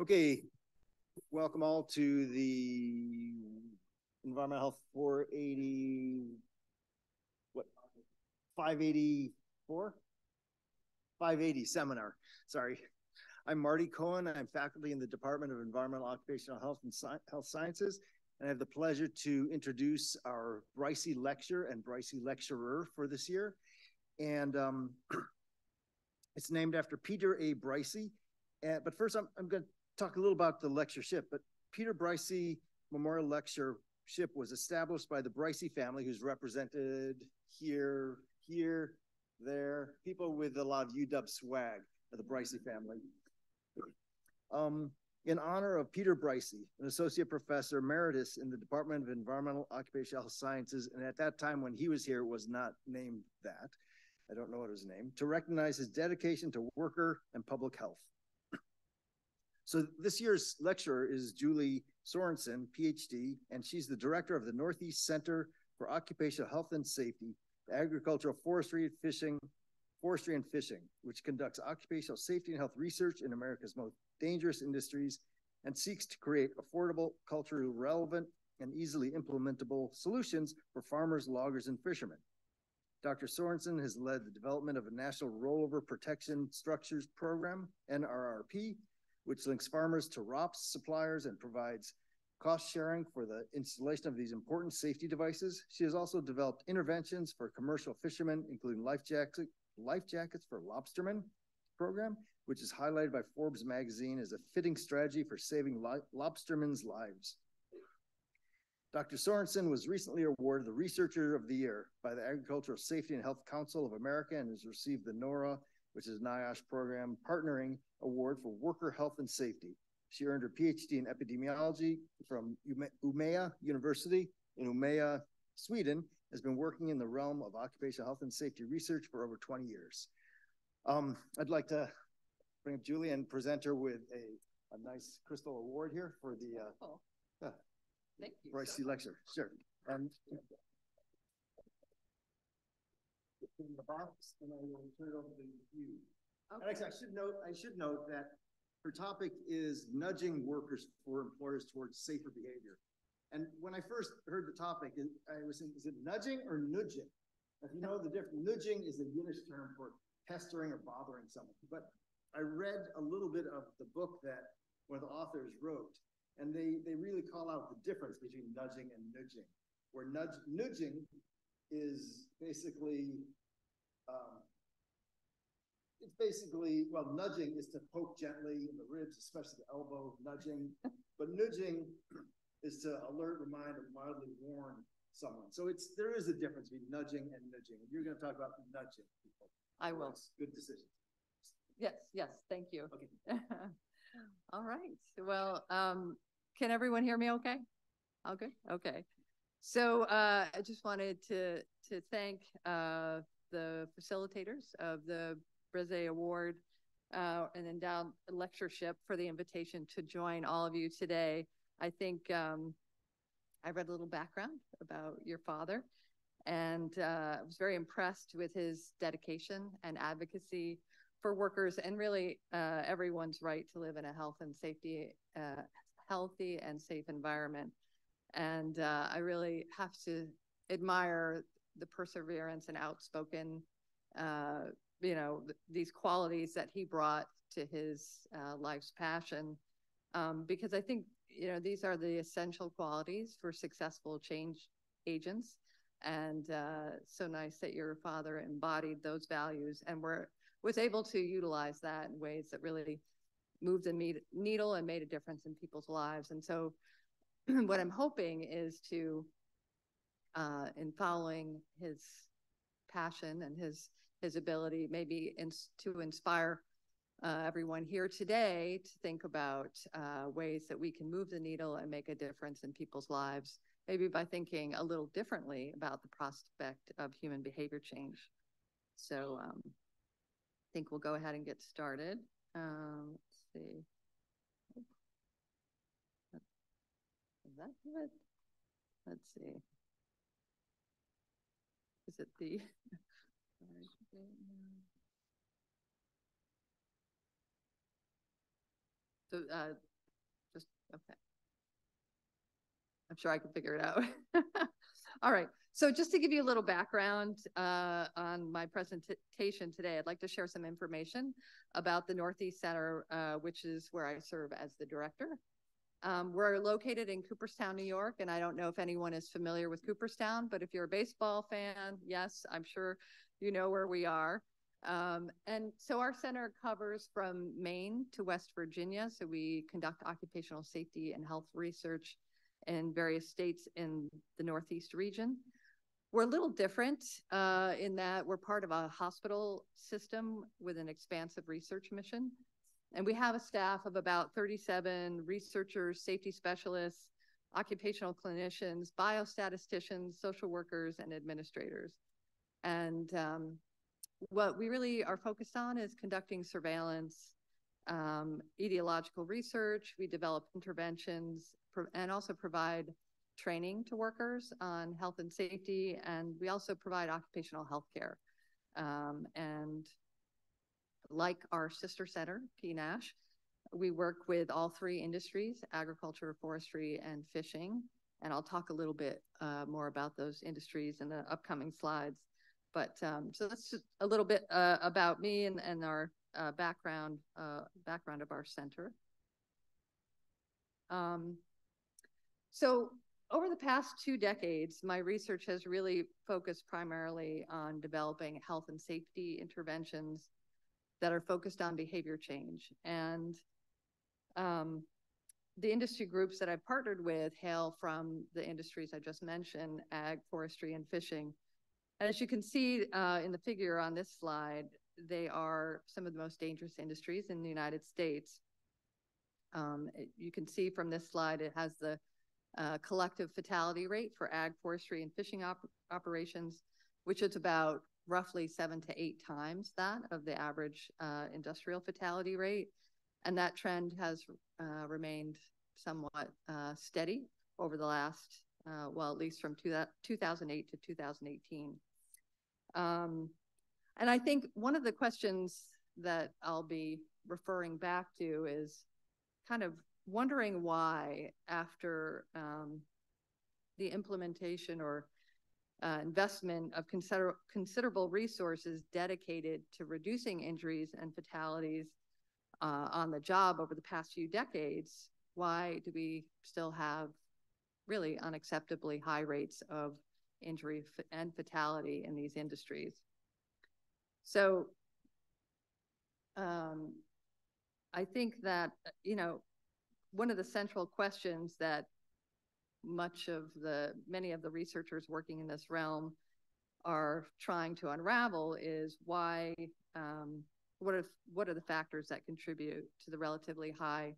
Okay, welcome all to the Environmental Health four eighty, what, five eighty-four? Five eighty seminar, sorry. I'm Marty Cohen. I'm faculty in the Department of Environmental Occupational Health and Sci- Health Sciences. And I have the pleasure to introduce our Breysse Lecture and Breysse lecturer for this year. And um, it's named after Peter A. Breysse. Uh, but first, I'm, I'm going to talk a little about the lectureship. But Peter Breysse Memorial Lectureship was established by the Breysse family, who's represented here, here, there. People with a lot of UW swag of the Breysse family. Um, in honor of Peter Breysse, an associate professor emeritus in the Department of Environmental Occupational Sciences, and at that time when he was here, was not named that. I don't know what his name, to recognize his dedication to worker and public health. So this year's lecturer is Julie Sorensen, PhD, and she's the director of the Northeast Center for Occupational Health and Safety, Agricultural Forestry, Fishing, Forestry and Fishing, which conducts occupational safety and health research in America's most dangerous industries and seeks to create affordable, culturally relevant, and easily implementable solutions for farmers, loggers, and fishermen. Dr. Sorensen has led the development of a National Rollover Protection Structures Program, NRRP, which links farmers to ROPS suppliers and provides cost sharing for the installation of these important safety devices. She has also developed interventions for commercial fishermen, including life jacket, life jackets for lobstermen program, which is highlighted by Forbes magazine as a fitting strategy for saving lobstermen's lives. Dr. Sorensen was recently awarded the Researcher of the Year by the Agricultural Safety and Health Council of America and has received the NORA, which is NIOSH program partnering award for worker health and safety. She earned her PhD in epidemiology from Umeå University in Umeå, Sweden, has been working in the realm of occupational health and safety research for over 20 years. Um, I'd like to bring up Julie and present her with a, a nice crystal award here for the uh, Oh, uh, thank you. Breysse lecture. Sure. And in the box, and I will turn it over to you. Okay. actually, I should note, I should note that her topic is nudging workers for employers towards safer behavior. And when I first heard the topic, I was thinking, is it nudging or nudging? If you know the difference, nudging is a Yiddish term for pestering or bothering someone. But I read a little bit of the book that one of the authors wrote, and they, they really call out the difference between nudging and nudging. Where nudge, nudging is basically, um, it's basically, well, nudging is to poke gently in the ribs, especially the elbow, nudging. But nudging is to alert, remind, or mildly warn someone. So it's, there is a difference between nudging and nudging. You're gonna talk about nudging people. I will. That's Good decision. Yes, yes, thank you. Okay. All right, well, um, can everyone hear me okay? All good, okay. So, uh, I just wanted to, to thank, uh, the facilitators of the Breysse Award, uh, and endowed lectureship for the invitation to join all of you today. I think, um, I read a little background about your father and, uh, I was very impressed with his dedication and advocacy for workers and really uh, everyone's right to live in a health and safety, uh, healthy and safe environment. And uh, I really have to admire the perseverance and outspoken, uh, you know, th- these qualities that he brought to his uh, life's passion. Um, because I think, you know, these are the essential qualities for successful change agents. And uh, so nice that your father embodied those values and were was able to utilize that in ways that really moved the needle and made a difference in people's lives. And so what I'm hoping is to, uh, in following his passion and his, his ability, maybe ins- to inspire uh, everyone here today to think about uh, ways that we can move the needle and make a difference in people's lives, maybe by thinking a little differently about the prospect of human behavior change. So um, I think we'll go ahead and get started. Um, let's see. Is that good? Let's see. Is it the? So, uh, just, okay. I'm sure I can figure it out. All right. So just to give you a little background uh, on my presentation today, I'd like to share some information about the Northeast Center, uh, which is where I serve as the director. Um, we're located in Cooperstown, New York, and I don't know if anyone is familiar with Cooperstown, but if you're a baseball fan, yes, I'm sure you know where we are. Um, and so our center covers from Maine to West Virginia. So we conduct occupational safety and health research in various states in the Northeast region. We're a little different uh, in that we're part of a hospital system with an expansive research mission. And we have a staff of about 37 researchers, safety specialists, occupational clinicians, biostatisticians, social workers, and administrators. And um, what we really are focused on is conducting surveillance, um, etiological research. We develop interventions and also provide training to workers on health and safety. And we also provide occupational health care. Um, and like our sister center, PNASH, we work with all three industries, agriculture, forestry, and fishing. And I'll talk a little bit uh, more about those industries in the upcoming slides. But um, so that's just a little bit uh, about me and, and our uh, background, uh, background of our center. Um, so over the past two decades, my research has really focused primarily on developing health and safety interventions that are focused on behavior change. And um, the industry groups that I've partnered with hail from the industries I just mentioned, ag, forestry, and fishing. As you can see uh, in the figure on this slide, they are some of the most dangerous industries in the United States. Um, it, you can see from this slide, it has the uh, collective fatality rate for ag, forestry, and fishing op operations, which is about roughly seven to eight times that of the average uh, industrial fatality rate. And that trend has uh, remained somewhat uh, steady over the last uh, well, at least from two, 2008 to 2018. Um, and I think one of the questions that I'll be referring back to is kind of wondering why after um, the implementation or uh, investment of consider considerable resources dedicated to reducing injuries and fatalities uh, on the job over the past few decades, why do we still have really unacceptably high rates of injury and fatality in these industries. So um, I think that, you know, one of the central questions that much of the, many of the researchers working in this realm are trying to unravel is why, um, what are, what are the factors that contribute to the relatively high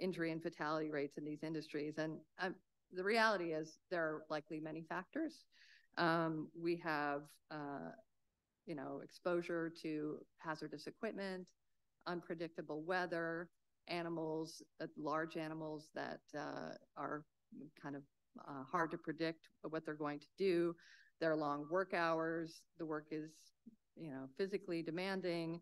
injury and fatality rates in these industries? And um, the reality is there are likely many factors. Um, we have, uh, you know, exposure to hazardous equipment, unpredictable weather, animals, uh, large animals that uh, are kind of uh, hard to predict what they're going to do. Their long work hours, the work is, you know, physically demanding.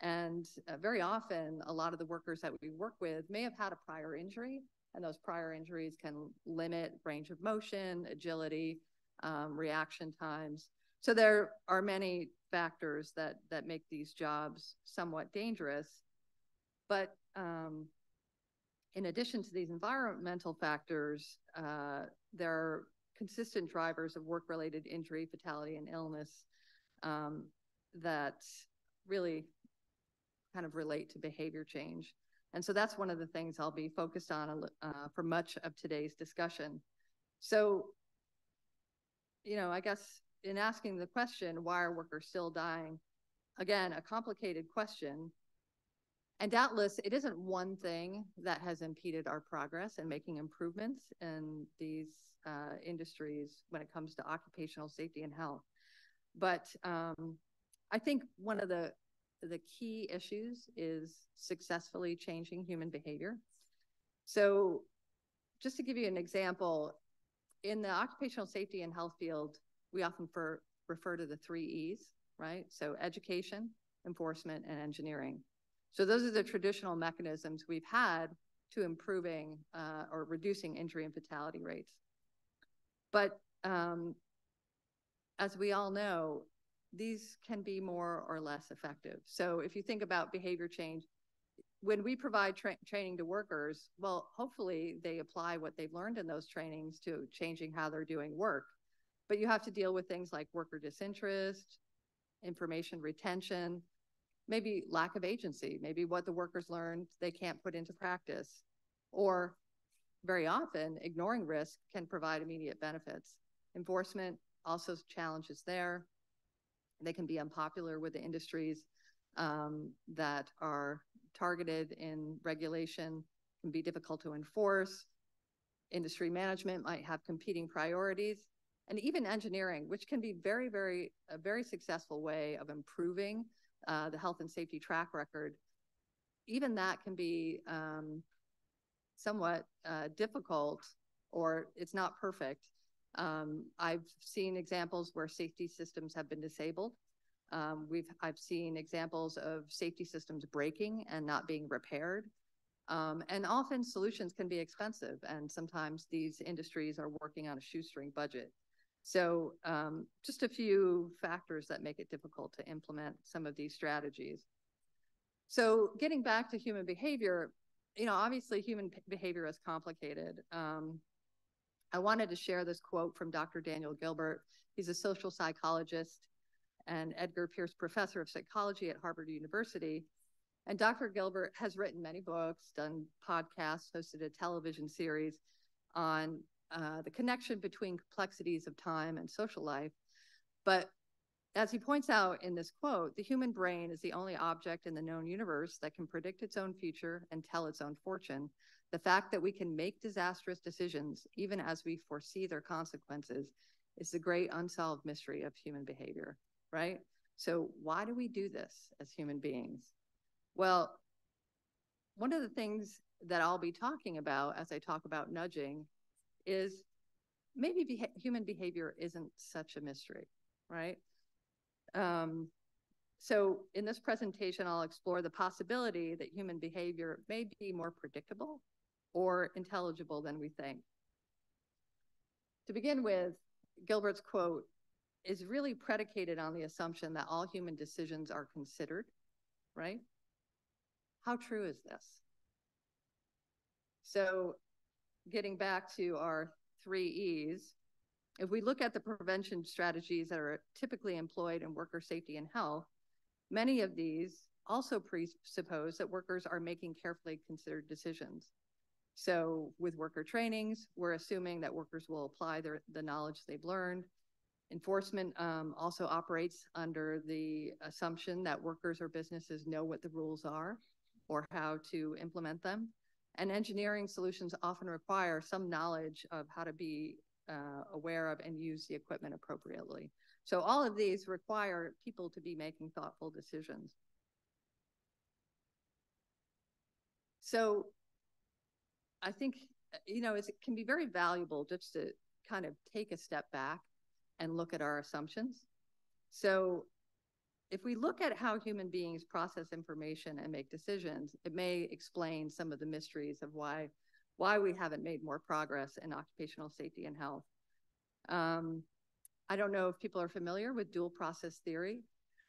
And uh, very often, a lot of the workers that we work with may have had a prior injury and those prior injuries can limit range of motion, agility, um, reaction times. So there are many factors that that make these jobs somewhat dangerous. But um, in addition to these environmental factors, uh, there are consistent drivers of work-related injury, fatality, and illness um, that really kind of relate to behavior change. And so that's one of the things I'll be focused on uh, for much of today's discussion. So, you know, I guess in asking the question, why are workers still dying? Again, a complicated question. And doubtless, it isn't one thing that has impeded our progress in making improvements in these uh, industries when it comes to occupational safety and health. But um, I think one of the the key issues is successfully changing human behavior. So just to give you an example, in the occupational safety and health field, we often for, refer to the three E's, right? So education, enforcement, and engineering. So those are the traditional mechanisms we've had to improving uh, or reducing injury and fatality rates. But um, as we all know, these can be more or less effective. So if you think about behavior change, when we provide tra training to workers, well, hopefully they apply what they've learned in those trainings to changing how they're doing work. But you have to deal with things like worker disinterest, information retention, maybe lack of agency, maybe what the workers learned they can't put into practice, or very often ignoring risk can provide immediate benefits. Enforcement also challenges there. They can be unpopular with the industries um, that are targeted in regulation, can be difficult to enforce. Industry management might have competing priorities and even engineering, which can be very, very, a very successful way of improving uh, the health and safety track record. Even that can be um, somewhat uh, difficult or it's not perfect. Um, I've seen examples where safety systems have been disabled. Um, we've I've seen examples of safety systems breaking and not being repaired. Um, and often solutions can be expensive, and sometimes these industries are working on a shoestring budget. So um, just a few factors that make it difficult to implement some of these strategies. So getting back to human behavior, you know, obviously human behavior is complicated. Um, I wanted to share this quote from Dr. Daniel Gilbert. He's a social psychologist and Edgar Pierce Professor of Psychology at Harvard University. And Dr. Gilbert has written many books, done podcasts, hosted a television series on uh, the connection between complexities of time and social life. But as he points out in this quote, the human brain is the only object in the known universe that can predict its own future and tell its own fortune. The fact that we can make disastrous decisions, even as we foresee their consequences, is the great unsolved mystery of human behavior, right? So, why do we do this as human beings? Well, one of the things that I'll be talking about as I talk about nudging is maybe beha human behavior isn't such a mystery, right? Um, so in this presentation, I'll explore the possibility that human behavior may be more predictable or intelligible than we think. To begin with, Gilbert's quote is really predicated on the assumption that all human decisions are considered, right? How true is this? So getting back to our three E's, if we look at the prevention strategies that are typically employed in worker safety and health, many of these also presuppose that workers are making carefully considered decisions. So with worker trainings, we're assuming that workers will apply their, the knowledge they've learned. Enforcement um, also operates under the assumption that workers or businesses know what the rules are or how to implement them. And engineering solutions often require some knowledge of how to be uh, aware of and use the equipment appropriately. So all of these require people to be making thoughtful decisions. So I think, you know, it can be very valuable just to kind of take a step back and look at our assumptions. So if we look at how human beings process information and make decisions, it may explain some of the mysteries of why why we haven't made more progress in occupational safety and health. Um, I don't know if people are familiar with dual process theory,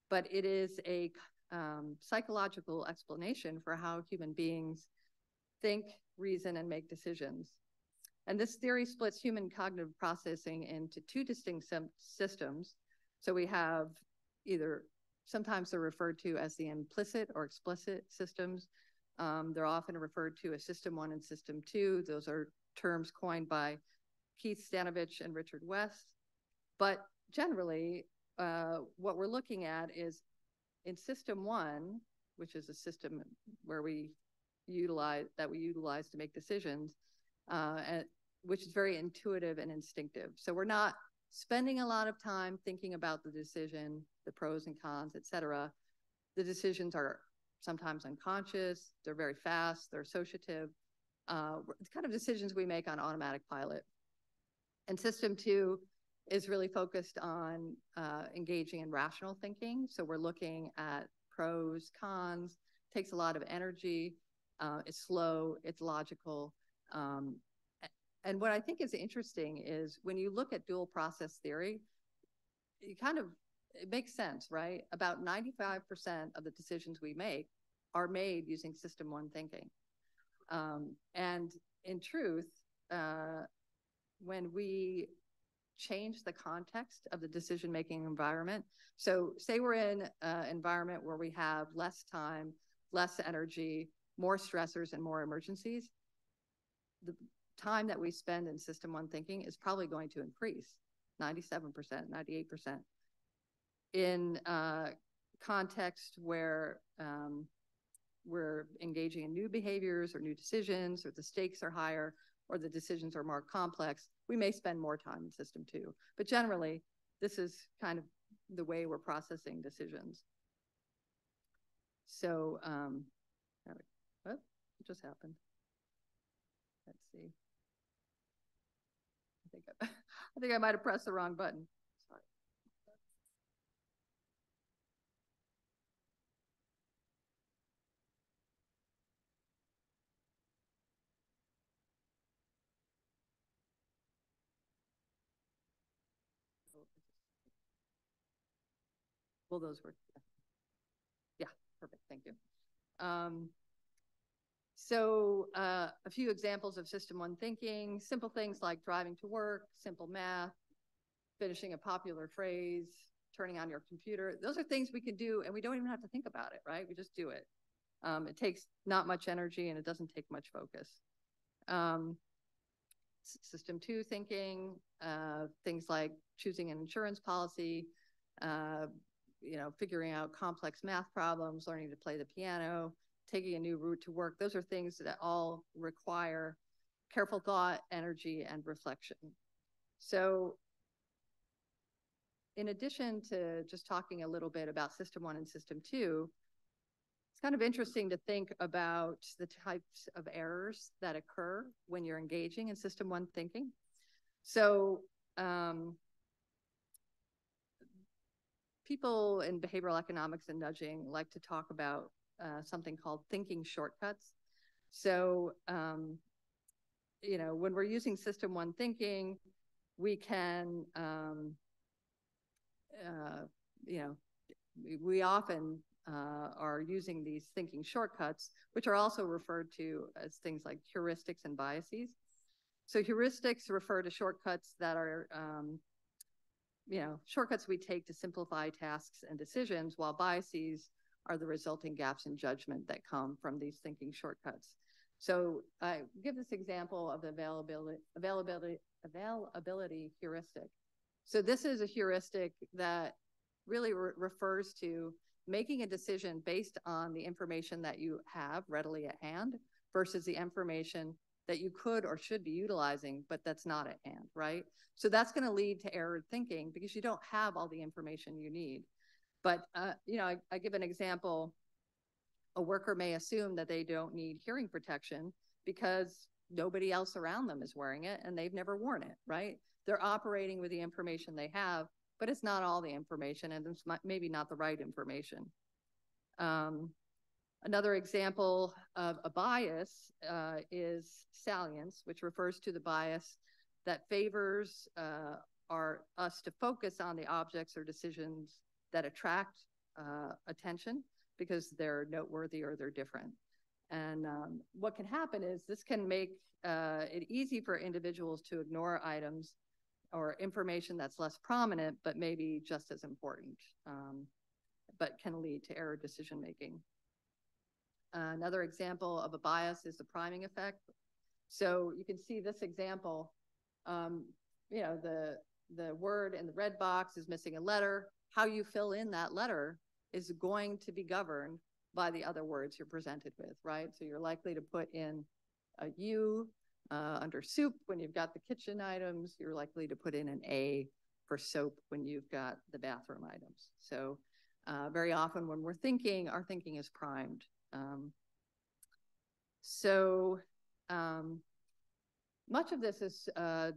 but it is a um, psychological explanation for how human beings think, reason, and make decisions. And this theory splits human cognitive processing into two distinct systems. So we have either Sometimes they're referred to as the implicit or explicit systems. Um, they're often referred to as System 1 and System 2. Those are terms coined by Keith Stanovich and Richard West. But generally, uh, what we're looking at is in System 1, which is a system where we utilize that we utilize to make decisions, uh, and, which is very intuitive and instinctive. So we're not spending a lot of time thinking about the decision, the pros and cons, et cetera. The decisions are sometimes unconscious, they're very fast, they're associative. Uh, it's kind of decisions we make on automatic pilot. And system two is really focused on uh, engaging in rational thinking. So we're looking at pros, cons, takes a lot of energy. Uh, it's slow, it's logical. Um, and what I think is interesting is when you look at dual process theory, you kind of, it makes sense, right? About 95% of the decisions we make are made using system one thinking. Um, and in truth, uh, when we change the context of the decision-making environment, so say we're in an environment where we have less time, less energy, more stressors and more emergencies, the time that we spend in system one thinking is probably going to increase 97%, 98%. In uh, context where um, we're engaging in new behaviors or new decisions or the stakes are higher or the decisions are more complex, we may spend more time in system two. But generally, this is kind of the way we're processing decisions. So, um, what, what just happened? Let's see. I think I, I think I might have pressed the wrong button. Sorry. Well, those were, yeah, perfect, thank you. Um, so uh, a few examples of system one thinking, simple things like driving to work, simple math, finishing a popular phrase, turning on your computer. Those are things we can do and we don't even have to think about it, right? We just do it. Um, it takes not much energy and it doesn't take much focus. Um, system two thinking, uh, things like choosing an insurance policy, uh, you know, figuring out complex math problems, learning to play the piano, taking a new route to work. Those are things that all require careful thought, energy, and reflection. So in addition to just talking a little bit about system one and system two, it's kind of interesting to think about the types of errors that occur when you're engaging in system one thinking. So um, people in behavioral economics and nudging like to talk about uh, something called thinking shortcuts. So, um, you know, when we're using system one thinking, we can, um, uh, you know, we, often uh, are using these thinking shortcuts, which are also referred to as things like heuristics and biases. So heuristics refer to shortcuts that are um, you know, shortcuts we take to simplify tasks and decisions, while biases are the resulting gaps in judgment that come from these thinking shortcuts. So I give this example of the availability, availability, availability heuristic. So this is a heuristic that really re refers to making a decision based on the information that you have readily at hand versus the information that you could or should be utilizing, but that's not at hand, right? So that's going to lead to error thinking because you don't have all the information you need. But, uh, you know, I, I give an example. A worker may assume that they don't need hearing protection because nobody else around them is wearing it and they've never worn it, right? They're operating with the information they have, but it's not all the information and it's maybe not the right information. Um, Another example of a bias uh, is salience, which refers to the bias that favors uh, our, us to focus on the objects or decisions that attract uh, attention because they're noteworthy or they're different. And um, what can happen is this can make uh, it easy for individuals to ignore items or information that's less prominent, but maybe just as important, um, but can lead to error decision making. Uh, another example of a bias is the priming effect. So you can see this example, um, you know, the, the word in the red box is missing a letter. How you fill in that letter is going to be governed by the other words you're presented with, right? So you're likely to put in a U uh, under soup when you've got the kitchen items. You're likely to put in an A for soap when you've got the bathroom items. So uh, very often when we're thinking, our thinking is primed um, so um, much of this is uh,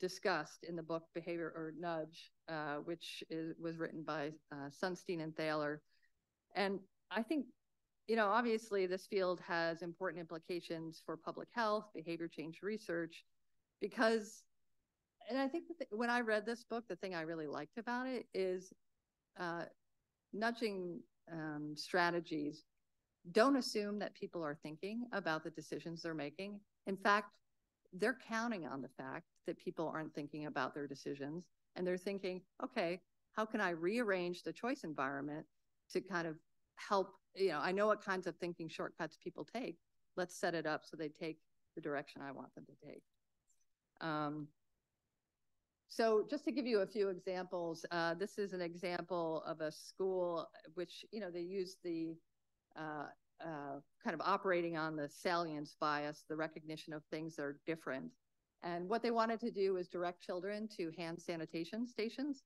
discussed in the book Behavior or Nudge, uh, which is, was written by uh, Sunstein and Thaler. And I think you know, obviously this field has important implications for public health, behavior change research, because, and I think when I read this book, the thing I really liked about it is uh, nudging um, strategies don't assume that people are thinking about the decisions they're making. In fact, they're counting on the fact that people aren't thinking about their decisions and they're thinking, okay, how can I rearrange the choice environment to kind of help, you know, I know what kinds of thinking shortcuts people take. Let's set it up so they take the direction I want them to take. Um, so just to give you a few examples, uh, this is an example of a school which, you know, they use the uh, uh, kind of operating on the salience bias, the recognition of things that are different. And what they wanted to do was direct children to hand sanitation stations.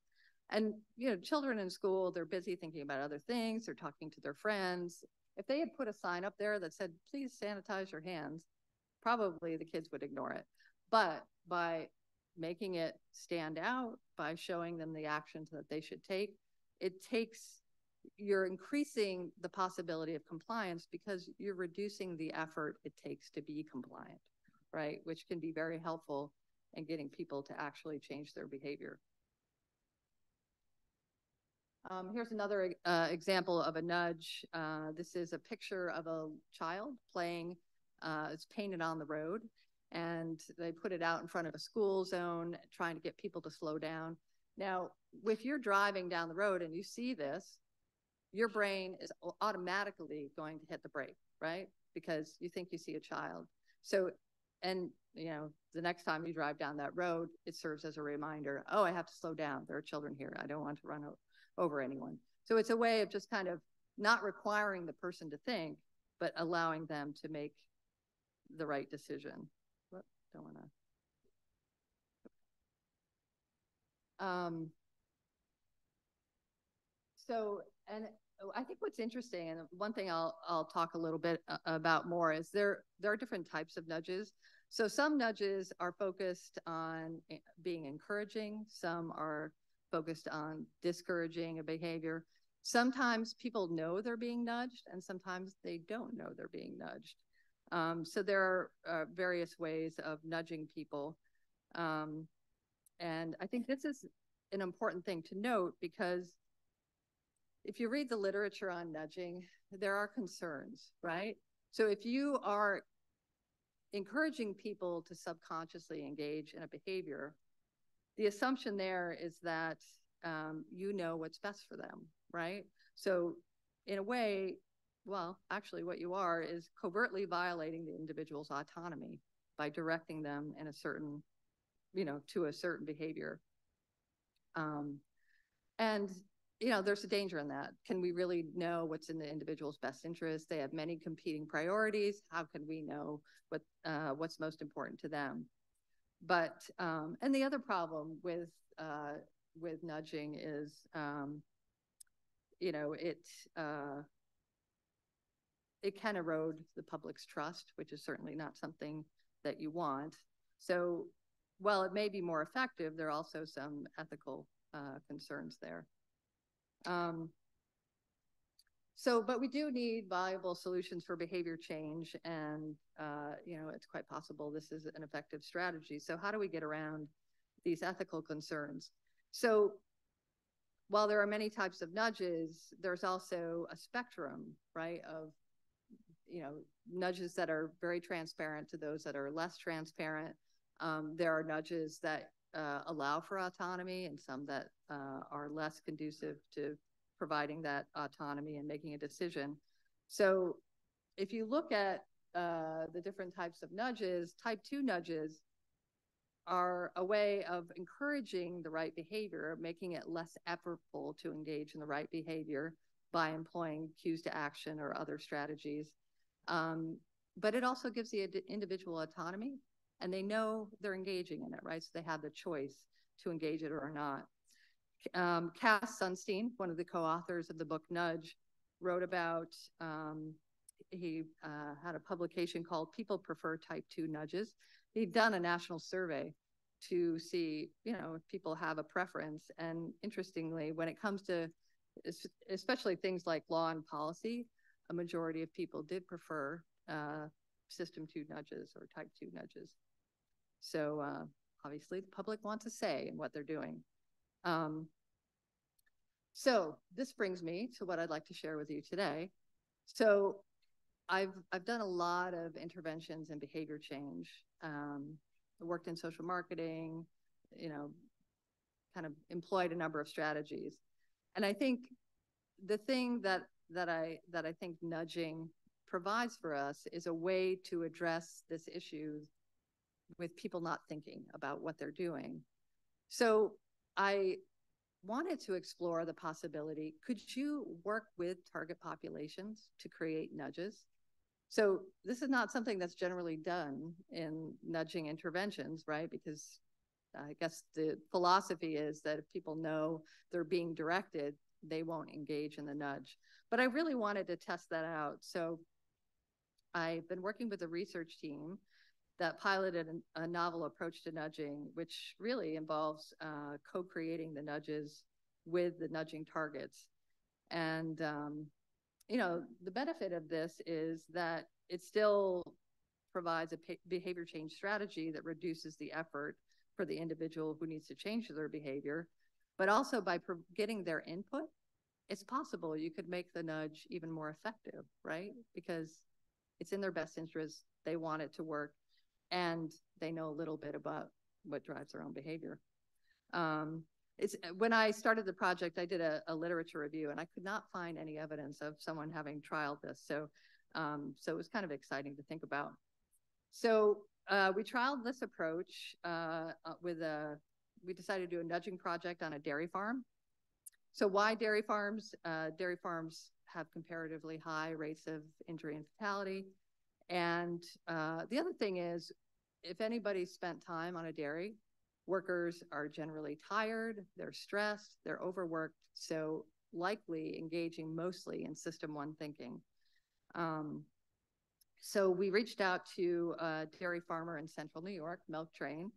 And, you know, children in school, they're busy thinking about other things, they're talking to their friends. If they had put a sign up there that said, please sanitize your hands, probably the kids would ignore it. But by making it stand out, by showing them the actions that they should take, it takes you're increasing the possibility of compliance because you're reducing the effort it takes to be compliant, right? Which can be very helpful in getting people to actually change their behavior. Um, here's another uh, example of a nudge. Uh, this is a picture of a child playing, uh, it's painted on the road, and they put it out in front of a school zone, trying to get people to slow down. Now, if you're driving down the road and you see this, your brain is automatically going to hit the brake, right? Because you think you see a child. So, and you know, the next time you drive down that road, it serves as a reminder, oh, I have to slow down. There are children here. I don't want to run over anyone. So it's a way of just kind of not requiring the person to think, but allowing them to make the right decision. Whoop, don't want to. Um, so, and I think what's interesting, and one thing I'll I'll talk a little bit uh, about more is there there are different types of nudges. So some nudges are focused on eh, being encouraging. Some are focused on discouraging a behavior. Sometimes people know they're being nudged, and sometimes they don't know they're being nudged. Um, so there are uh, various ways of nudging people. Um, and I think this is an important thing to note because if you read the literature on nudging, there are concerns, right? So if you are encouraging people to subconsciously engage in a behavior, the assumption there is that um, you know what's best for them, right? So in a way, well, actually what you are is covertly violating the individual's autonomy by directing them in a certain, you know, to a certain behavior. Um, and you know, there's a danger in that. Can we really know what's in the individual's best interest? They have many competing priorities. How can we know what uh, what's most important to them? But um, and the other problem with uh, with nudging is, um, you know, it uh, it can erode the public's trust, which is certainly not something that you want. So while it may be more effective, there are also some ethical uh, concerns there. Um, so, but we do need viable solutions for behavior change, and uh, you know, it's quite possible this is an effective strategy. So, how do we get around these ethical concerns? So, while there are many types of nudges, there's also a spectrum, right, of you know, nudges that are very transparent to those that are less transparent. Um, there are nudges that uh, allow for autonomy and some that uh, are less conducive to providing that autonomy and making a decision. So if you look at uh, the different types of nudges, type two nudges are a way of encouraging the right behavior, making it less effortful to engage in the right behavior by employing cues to action or other strategies. Um, but it also gives the individual autonomy and they know they're engaging in it, right? So they have the choice to engage it or not. Um, Cass Sunstein, one of the co-authors of the book Nudge, wrote about, um, he uh, had a publication called People Prefer Type 2 Nudges. He'd done a national survey to see, you know, if people have a preference. And interestingly, when it comes to especially things like law and policy, a majority of people did prefer uh, system two nudges or type two nudges. So uh, obviously the public wants a say in what they're doing. Um, so this brings me to what I'd like to share with you today. So I've I've done a lot of interventions in behavior change. Um, worked in social marketing, you know, kind of employed a number of strategies. And I think the thing that that I that I think nudging provides for us is a way to address this issue with people not thinking about what they're doing. So I wanted to explore the possibility, could you work with target populations to create nudges? So this is not something that's generally done in nudging interventions, right? Because I guess the philosophy is that if people know they're being directed, they won't engage in the nudge. But I really wanted to test that out. So I've been working with a research team that piloted a, novel approach to nudging, which really involves uh, co-creating the nudges with the nudging targets. And, um, you know, the benefit of this is that it still provides a behavior change strategy that reduces the effort for the individual who needs to change their behavior, but also by getting their input, it's possible you could make the nudge even more effective, right? Because it's in their best interest. They want it to work and they know a little bit about what drives their own behavior. Um, it's when I started the project, I did a, a, literature review and I could not find any evidence of someone having trialed this. So, um, so it was kind of exciting to think about. So uh, we trialed this approach uh, uh, with a, we decided to do a nudging project on a dairy farm. So why dairy farms? Uh, dairy farms have comparatively high rates of injury and fatality. And uh, the other thing is, if anybody spent time on a dairy, workers are generally tired, they're stressed, they're overworked, so likely engaging mostly in system one thinking. Um, so we reached out to a dairy farmer in central New York, Milk Train,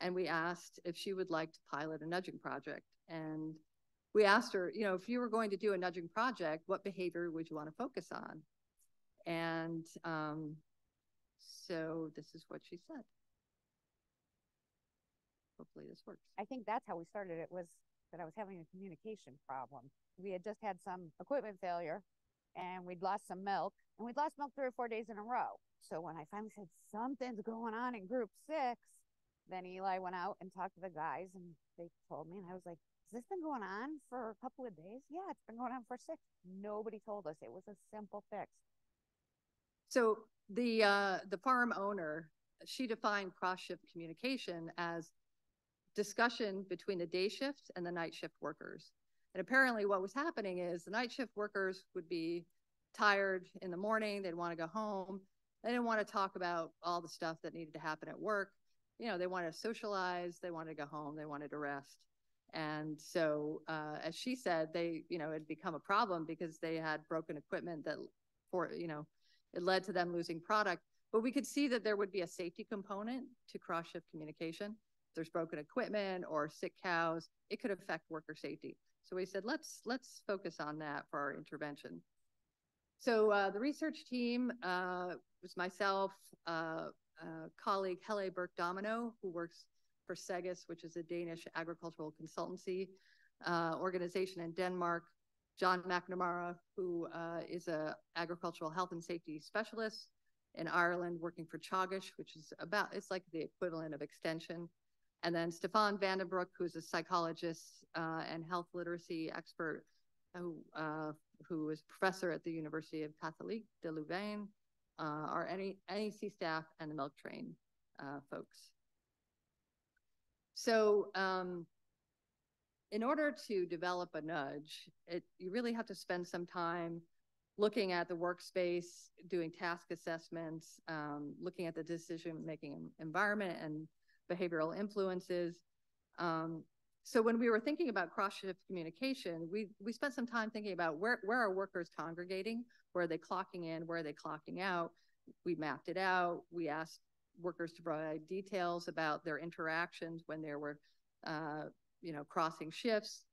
and we asked if she would like to pilot a nudging project. And we asked her, you know, if you were going to do a nudging project, what behavior would you want to focus on? And um, so this is what she said. Hopefully this works. I think that's how we started it was that I was having a communication problem. We had just had some equipment failure and we'd lost some milk and we'd lost milk three or four days in a row. So when I finally said something's going on in group six, then Eli went out and talked to the guys and they told me and I was like, has this been going on for a couple of days? Yeah, it's been going on for six. Nobody told us. It was a simple fix. So the uh, the farm owner, she defined cross shift communication as discussion between the day shift and the night shift workers. And apparently what was happening is the night shift workers would be tired in the morning, they'd want to go home. They didn't want to talk about all the stuff that needed to happen at work. You know, they wanted to socialize, they wanted to go home, they wanted to rest. And so, uh, as she said, they, you know, it had become a problem because they had broken equipment that, for, you know, it led to them losing product. But we could see that there would be a safety component to cross shift communication. If there's broken equipment or sick cows, it could affect worker safety. So we said, let's let's focus on that for our intervention. So uh, the research team uh, was myself, uh, colleague Helle Burke Domino, who works for SEGES, which is a Danish agricultural consultancy uh, organization in Denmark, John McNamara, who uh, is a agricultural health and safety specialist in Ireland, working for Teagasc, which is about, it's like the equivalent of extension and then Stephan Van den Broucke, who's a psychologist uh, and health literacy expert, who uh, who is professor at the University of Catholique de Louvain, uh, our NEC staff, and the Milk Train uh, folks. So, um, in order to develop a nudge, it, you really have to spend some time looking at the workspace, doing task assessments, um, looking at the decision-making environment and behavioral influences. Um, so when we were thinking about cross-shift communication, we, we spent some time thinking about where, where are workers congregating? Where are they clocking in? Where are they clocking out? We mapped it out. We asked workers to provide details about their interactions when they were, uh, you know, crossing shifts.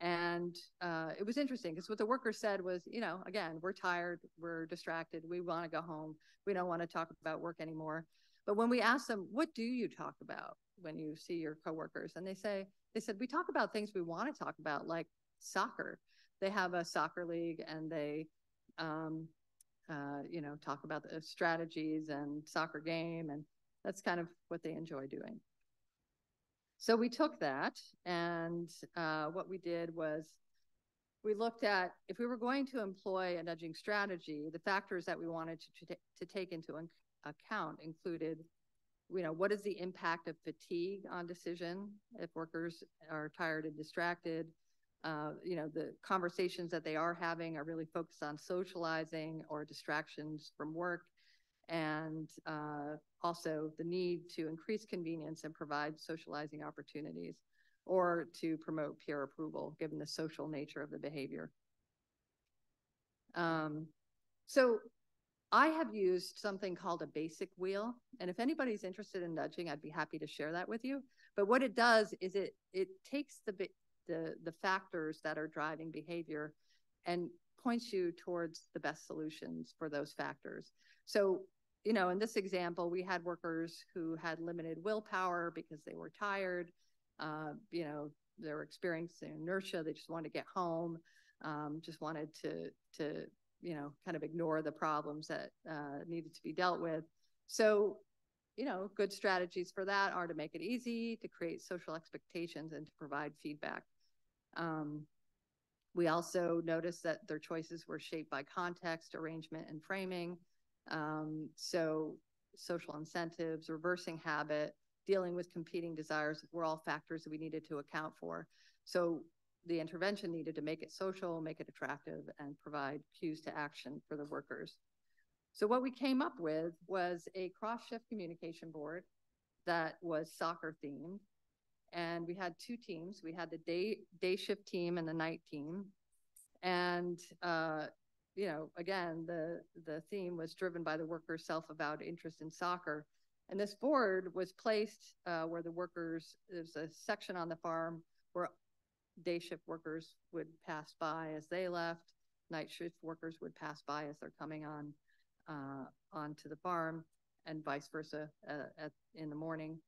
And uh, it was interesting because what the workers said was, you know, again, we're tired, we're distracted, we want to go home, we don't want to talk about work anymore. But when we asked them, what do you talk about when you see your coworkers? And they say, they said, we talk about things we want to talk about, like soccer. They have a soccer league and they, um, uh, you know, talk about the strategies and soccer game. And that's kind of what they enjoy doing. So we took that and uh, what we did was we looked at if we were going to employ a nudging strategy, the factors that we wanted to, to, to take into account included, you know, what is the impact of fatigue on decision if workers are tired and distracted? Uh, you know, the conversations that they are having are really focused on socializing or distractions from work and uh, also the need to increase convenience and provide socializing opportunities or to promote peer approval given the social nature of the behavior. Um, so I have used something called a basic wheel. And if anybody's interested in nudging, I'd be happy to share that with you. But what it does is it it takes the the, the factors that are driving behavior and points you towards the best solutions for those factors. So you know, in this example, we had workers who had limited willpower because they were tired. Uh, you know, they were experiencing inertia. They just wanted to get home, um, just wanted to, to, you know, kind of ignore the problems that uh, needed to be dealt with. So, you know, good strategies for that are to make it easy, to create social expectations, and to provide feedback. Um, we also noticed that their choices were shaped by context, arrangement, and framing. Um, so social incentives, reversing habit, dealing with competing desires were all factors that we needed to account for. So the intervention needed to make it social, make it attractive, and provide cues to action for the workers. So what we came up with was a cross-shift communication board that was soccer themed. And we had two teams. We had the day day shift team and the night team. And uh, you know, again, the the theme was driven by the workers' self-avowed interest in soccer. And this board was placed uh, where the workers, there's a section on the farm where day shift workers would pass by as they left, night shift workers would pass by as they're coming on uh, onto the farm, and vice versa uh, at, in the morning.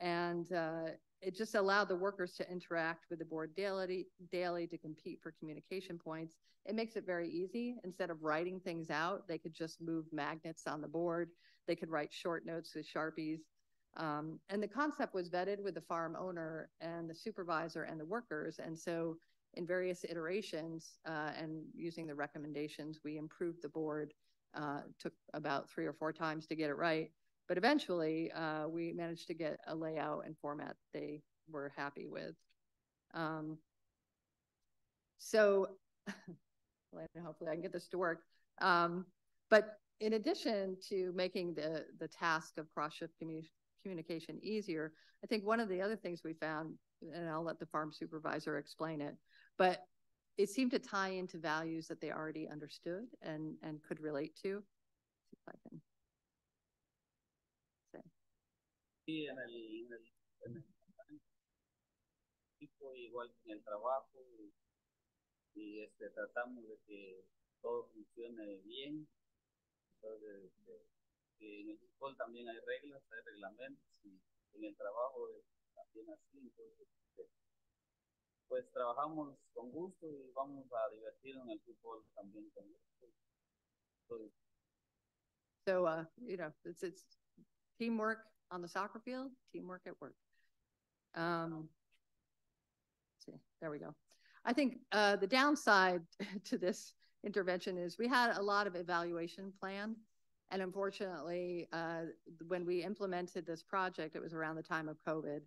And uh, it just allowed the workers to interact with the board daily, daily to compete for communication points. It makes it very easy. Instead of writing things out, they could just move magnets on the board. They could write short notes with Sharpies. Um, and the concept was vetted with the farm owner and the supervisor and the workers. And so in various iterations uh, and using the recommendations, we improved the board. Uh, took about three or four times to get it right. But eventually, uh, we managed to get a layout and format they were happy with. Um, so hopefully I can get this to work. Um, but in addition to making the, the task of cross-shift commu communication easier, I think one of the other things we found, and I'll let the farm supervisor explain it, but it seemed to tie into values that they already understood and, and could relate to. Sí, en el, en el, en el equipo, igual en el trabajo, y, y, este, tratamos de que todo funcione bien. Entonces, de, que en el fútbol también hay reglas, hay reglamentos, y en el trabajo también así. Entonces, este, pues trabajamos con gusto y vamos a divertirnos en el fútbol también con gusto. Entonces, so, uh, you know, it's, it's teamwork, on the soccer field, teamwork at work. Um, see, there we go. I think uh, the downside to this intervention is we had a lot of evaluation planned. And unfortunately, uh, when we implemented this project, it was around the time of COVID.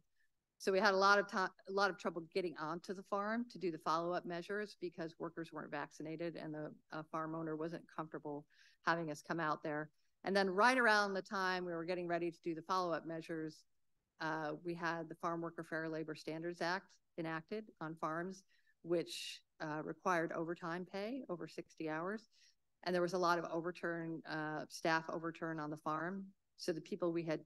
So we had a lot of time, a lot of trouble getting onto the farm to do the follow-up measures because workers weren't vaccinated and the uh, farm owner wasn't comfortable having us come out there. And then right around the time we were getting ready to do the follow-up measures, uh, we had the Farm Worker Fair Labor Standards Act enacted on farms, which uh, required overtime pay over 60 hours. And there was a lot of overturn, uh, staff overturn on the farm. So the people we had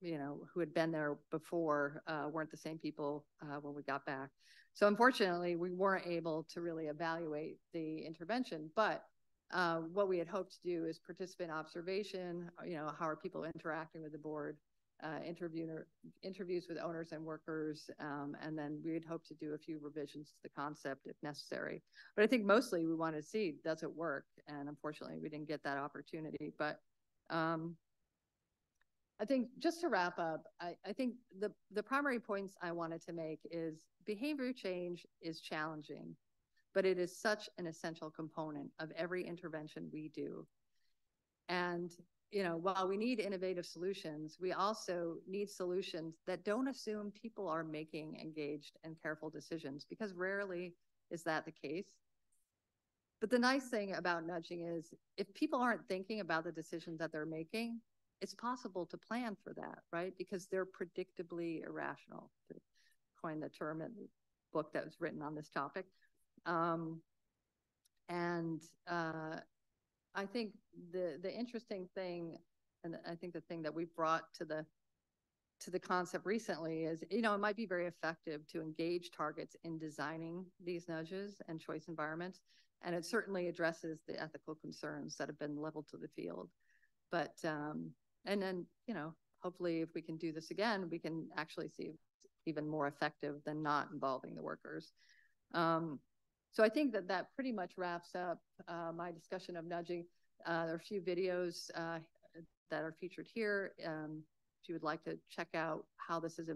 you know, who had been there before, uh, weren't the same people, uh, when we got back. So unfortunately, we weren't able to really evaluate the intervention, but, uh, what we had hoped to do is participant observation, uh, you know, how are people interacting with the board? Uh, interview, interviews with owners and workers, um, and then we had hoped to do a few revisions to the concept if necessary. But I think mostly we wanted to see, does it work? And unfortunately, we didn't get that opportunity, but, um, I think just to wrap up, I, I think the, the primary points I wanted to make is behavior change is challenging, but it is such an essential component of every intervention we do. And, you know, while we need innovative solutions, we also need solutions that don't assume people are making engaged and careful decisions because rarely is that the case. But the nice thing about nudging is if people aren't thinking about the decisions that they're making, it's possible to plan for that, right? Because they're predictably irrational, to coin the term in the book that was written on this topic. Um, and uh, I think the the interesting thing, and I think the thing that we brought to the to the concept recently is, you know, it might be very effective to engage targets in designing these nudges and choice environments. And it certainly addresses the ethical concerns that have been leveled to the field. But um, and then, you know, hopefully if we can do this again, we can actually see even more effective than not involving the workers. Um, so I think that that pretty much wraps up uh, my discussion of nudging. Uh, there are a few videos uh, that are featured here. Um, if you would like to check out how this has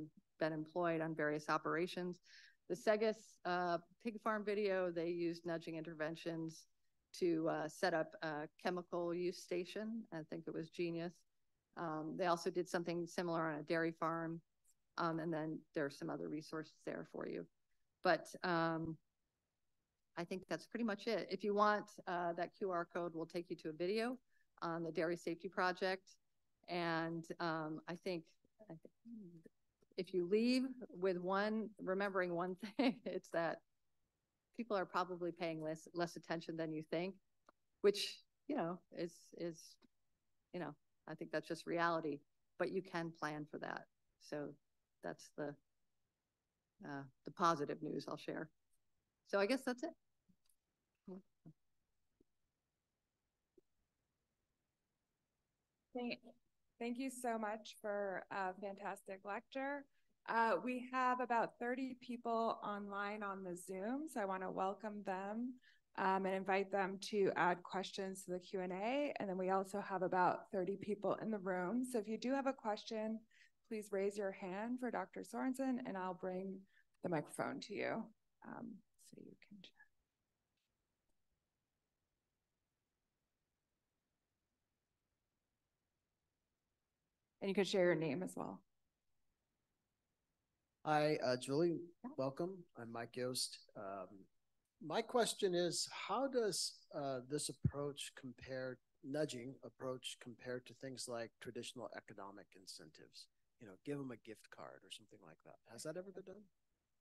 been employed on various operations. The SEGES uh, pig farm video, they used nudging interventions to uh, set up a chemical use station. I think it was genius. Um, they also did something similar on a dairy farm. Um, and then there are some other resources there for you. But um, I think that's pretty much it. If you want, uh, that QR code will take you to a video on the Dairy Safety Project. And um, I think if you leave with one, remembering one thing, it's that people are probably paying less less attention than you think, which you know is is you know I think that's just reality, but you can plan for that. So that's the uh, the positive news I'll share. So I guess that's it. Thank, you so much for a fantastic lecture. Uh, we have about 30 people online on the Zoom, so I want to welcome them um, and invite them to add questions to the Q&A. And then we also have about 30 people in the room. So if you do have a question, please raise your hand for Dr. Sorensen and I'll bring the microphone to you um, so you can And you could share your name as well. Hi, uh, Julie, welcome. I'm Mike Yost. Um, my question is, how does uh, this approach compare, nudging approach compare to things like traditional economic incentives? You know, give them a gift card or something like that. Has that ever been done?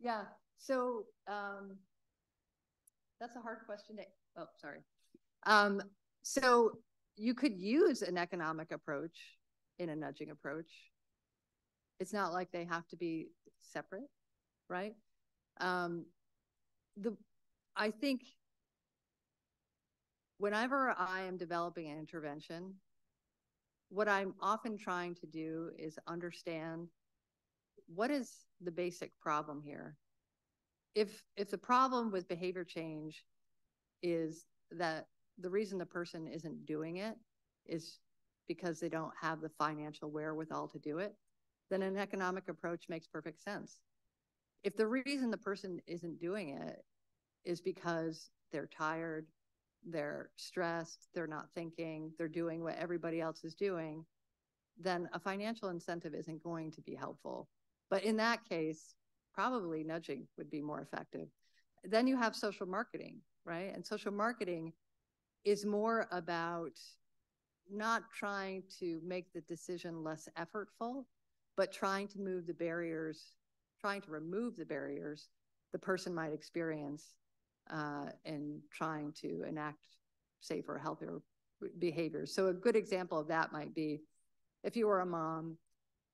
Yeah. So um, that's a hard question. To, oh, sorry. Um, so you could use an economic approach in a nudging approach. It's not like they have to be separate, right? Um, the I think whenever I am developing an intervention, what I'm often trying to do is understand what is the basic problem here. If if the problem with behavior change is that the reason the person isn't doing it is because they don't have the financial wherewithal to do it, then an economic approach makes perfect sense. If the reason the person isn't doing it is because they're tired, they're stressed, they're not thinking, they're doing what everybody else is doing, then a financial incentive isn't going to be helpful. But in that case, probably nudging would be more effective. Then you have social marketing, right? And social marketing is more about not trying to make the decision less effortful, but trying to move the barriers, trying to remove the barriers the person might experience uh, and trying to enact safer, healthier behaviors. So a good example of that might be if you were a mom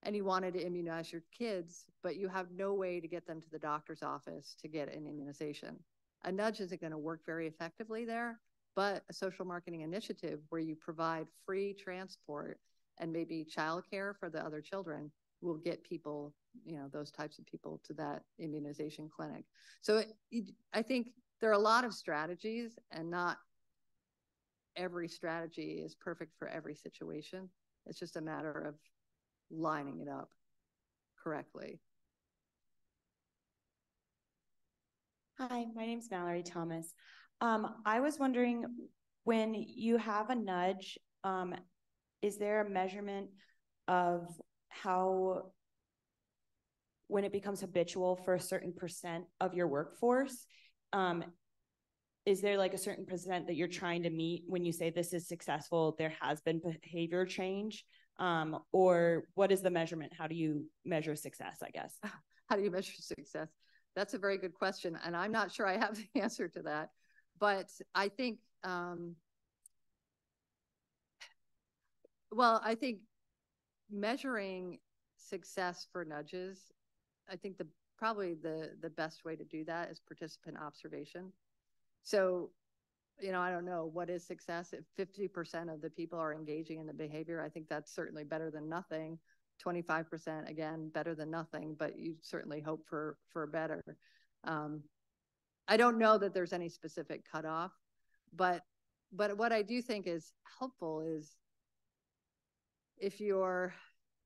and you wanted to immunize your kids, but you have no way to get them to the doctor's office to get an immunization. A nudge isn't going to work very effectively there, but a social marketing initiative where you provide free transport and maybe childcare for the other children will get people, you know, those types of people to that immunization clinic. So it, I think there are a lot of strategies and not every strategy is perfect for every situation. It's just a matter of lining it up correctly. Hi, my name is Mallory Thomas. Um, I was wondering, when you have a nudge, um, is there a measurement of how when it becomes habitual for a certain percent of your workforce? Um, is there like a certain percent that you're trying to meet when you say this is successful, there has been behavior change? Um, or what is the measurement? How do you measure success, I guess? How do you measure success? That's a very good question, and I'm not sure I have the answer to that. But I think, um, well, I think measuring success for nudges, I think the probably the the best way to do that is participant observation. So, you know, I don't know what is success. If 50% of the people are engaging in the behavior, I think that's certainly better than nothing. 25% again better than nothing but you certainly hope for for better um, i don't know that there's any specific cutoff but but what i do think is helpful is if you're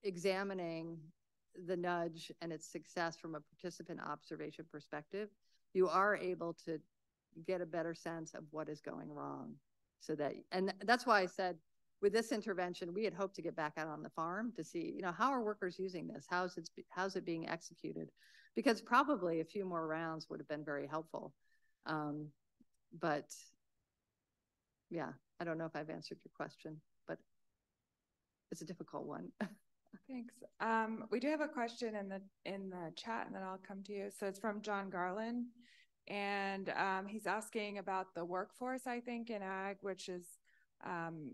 examining the nudge and its success from a participant observation perspective you are able to get a better sense of what is going wrong so that and that's why i said with this intervention, we had hoped to get back out on the farm to see, you know, how are workers using this? How's it, how's it being executed? Because probably a few more rounds would have been very helpful. Um, but yeah, I don't know if I've answered your question, but it's a difficult one. Thanks. Um, we do have a question in the in the chat, and then I'll come to you. So it's from John Garland, and um, he's asking about the workforce. I think in ag, which is um,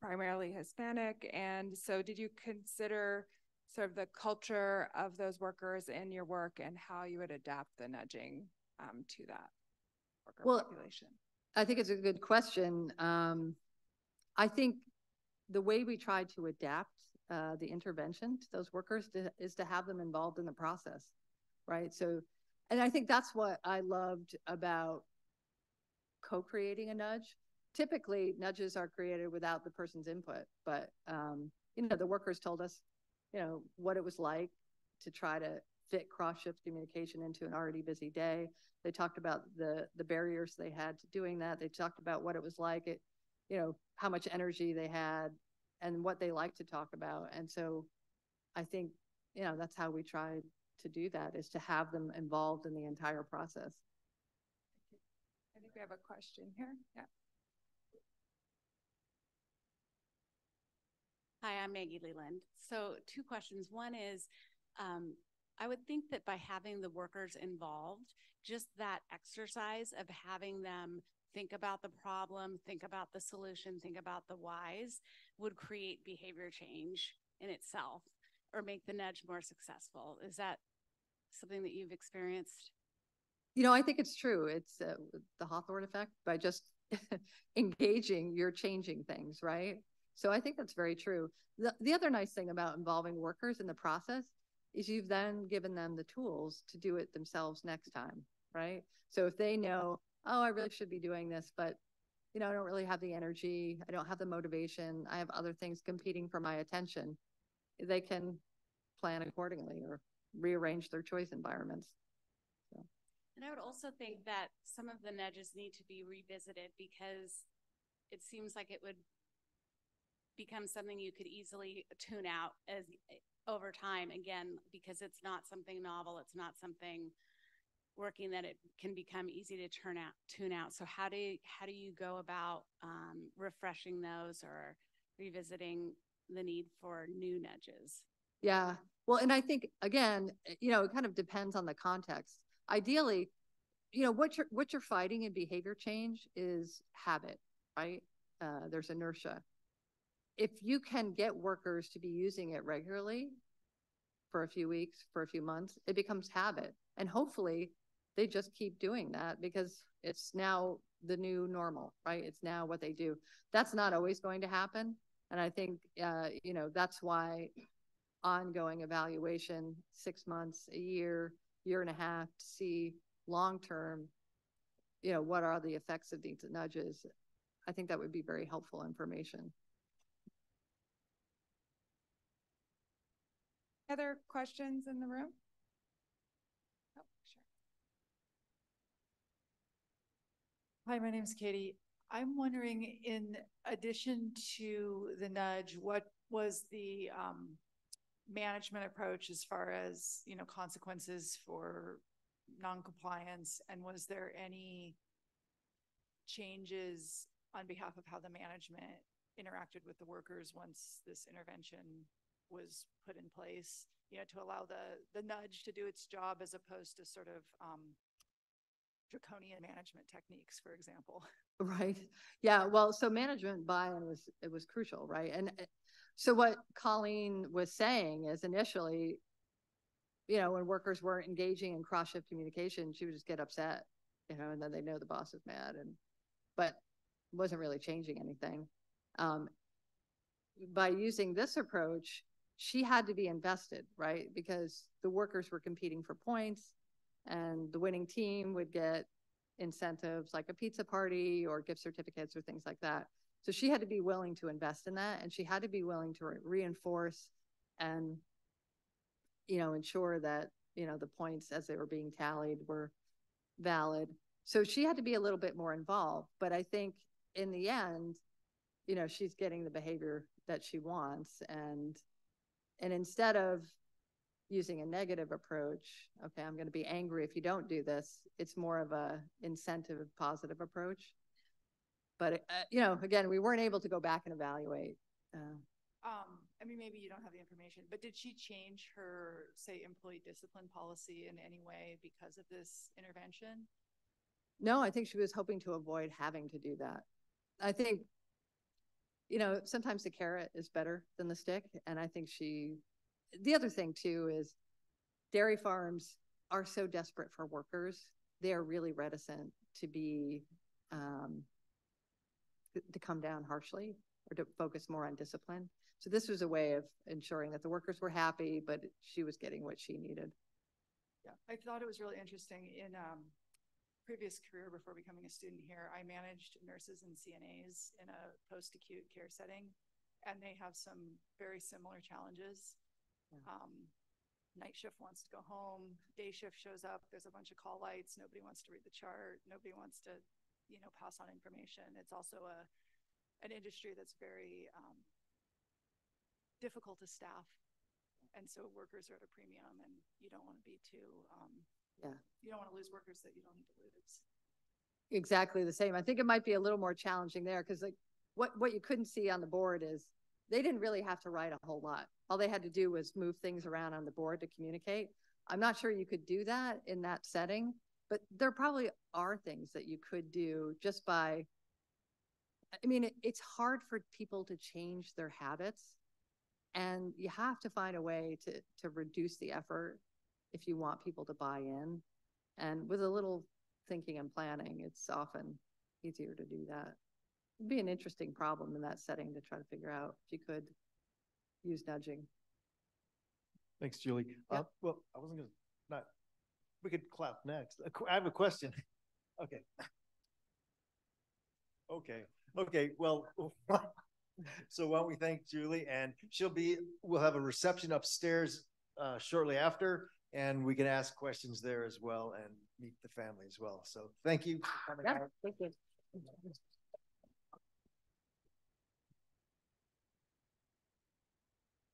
primarily Hispanic. And so, did you consider sort of the culture of those workers in your work and how you would adapt the nudging um, to that worker Well, population? I think it's a good question. Um, I think the way we try to adapt uh, the intervention to those workers to, is to have them involved in the process, right? So, and I think that's what I loved about co-creating a nudge. Typically, nudges are created without the person's input, but um, you know, the workers told us, you know, what it was like to try to fit cross-shift communication into an already busy day. They talked about the the barriers they had to doing that. They talked about what it was like, it, you know, how much energy they had, and what they like to talk about. And so, I think, you know, that's how we tried to do that is to have them involved in the entire process. I think we have a question here. Yeah. Hi, I'm Maggie Leland. So two questions. One is, um, I would think that by having the workers involved, just that exercise of having them think about the problem, think about the solution, think about the whys would create behavior change in itself or make the nudge more successful. Is that something that you've experienced? You know, I think it's true. It's uh, the Hawthorne effect. By just engaging, you're changing things, right? So I think that's very true. The, the other nice thing about involving workers in the process is you've then given them the tools to do it themselves next time, right? So if they know, oh, I really should be doing this, but you know, I don't really have the energy, I don't have the motivation, I have other things competing for my attention, they can plan accordingly or rearrange their choice environments. So. And I would also think that some of the nudges need to be revisited because it seems like it would become something you could easily tune out as over time again because it's not something novel. It's not something working that it can become easy to turn out tune out. So how do you how do you go about um, refreshing those or revisiting the need for new nudges? Yeah. Well and i think again you know it kind of depends on the context. Ideally you know what you're what you're fighting in behavior change is habit right? Uh, there's inertia if you can get workers to be using it regularly for a few weeks, for a few months, it becomes habit. And hopefully they just keep doing that because it's now the new normal, right? It's now what they do. That's not always going to happen. And I think, uh, you know, that's why ongoing evaluation, six months, a year, year and a half to see long-term, you know, what are the effects of these nudges? I think that would be very helpful information. Other questions in the room? Oh, sure. Hi, my name's Katie. I'm wondering, in addition to the nudge, what was the um, management approach as far as, you know, consequences for noncompliance? And was there any changes on behalf of how the management interacted with the workers once this intervention was put in place, you know, to allow the, the nudge to do its job as opposed to sort of um, draconian management techniques, for example? Right. Yeah. Well, so management buy-in was, it was crucial, right? And uh, so what Colleen was saying is initially, you know, when workers weren't engaging in cross-shift communication, she would just get upset, you know, and then they know the boss is mad and, but wasn't really changing anything. Um, by using this approach, she had to be invested, right? Because the workers were competing for points and the winning team would get incentives like a pizza party or gift certificates or things like that. So she had to be willing to invest in that and she had to be willing to re reinforce and, you know, ensure that, you know, the points as they were being tallied were valid. So she had to be a little bit more involved. But I think in the end, you know, she's getting the behavior that she wants. And, and instead of using a negative approach, okay, I'm going to be angry if you don't do this. It's more of a incentive positive approach. But, uh, you know, again, we weren't able to go back and evaluate. Uh, um, I mean, maybe you don't have the information, but did she change her, say, employee discipline policy in any way because of this intervention? No, I think she was hoping to avoid having to do that. I think, you know, sometimes the carrot is better than the stick. And I think she the other thing too is dairy farms are so desperate for workers. They are really reticent to be um, to come down harshly or to focus more on discipline. So this was a way of ensuring that the workers were happy, but she was getting what she needed. Yeah, I thought it was really interesting. In um, previous career before becoming a student here, I managed nurses and CNAs in a post-acute care setting, and they have some very similar challenges um, night shift wants to go home, day shift shows up, there's a bunch of call lights, nobody wants to read the chart, nobody wants to, you know, pass on information. It's also a an industry that's very um, difficult to staff. And so workers are at a premium and you don't want to be too, um, yeah, you don't want to lose workers that you don't need to lose. Exactly the same. I think it might be a little more challenging there because like what, what you couldn't see on the board is they didn't really have to write a whole lot. All they had to do was move things around on the board to communicate. I'm not sure you could do that in that setting, but there probably are things that you could do just by, I mean, it, it's hard for people to change their habits and you have to find a way to, to reduce the effort if you want people to buy in. And with a little thinking and planning, it's often easier to do that. It'd be an interesting problem in that setting to try to figure out if you could use nudging. Thanks, Julie. Yep. Uh, well, I wasn't gonna, not, we could clap next. I have a question. Okay. Okay, okay, well, so why don't we thank Julie and she'll be, we'll have a reception upstairs uh, shortly after and we can ask questions there as well and meet the family as well. So thank you. for coming out. thank you.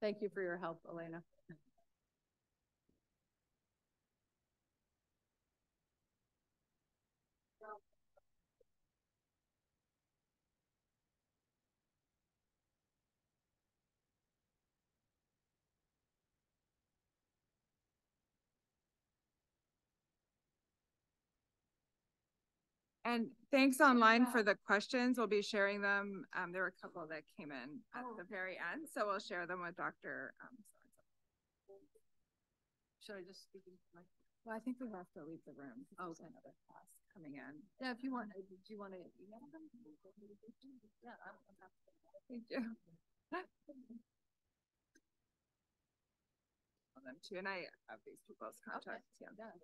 Thank you for your help, Elena. And thanks online for the questions. We'll be sharing them. Um, there were a couple that came in at Oh. the very end, so we'll share them with Dr. Um. Should I just speak into my? well, I think we have to leave the room. Oh, okay. Another class coming in. Yeah, if you want, uh, do you want to email them? Yeah, I'm, I'm happy. Thank you. Them too, and I have these people's contacts, yeah. Yeah.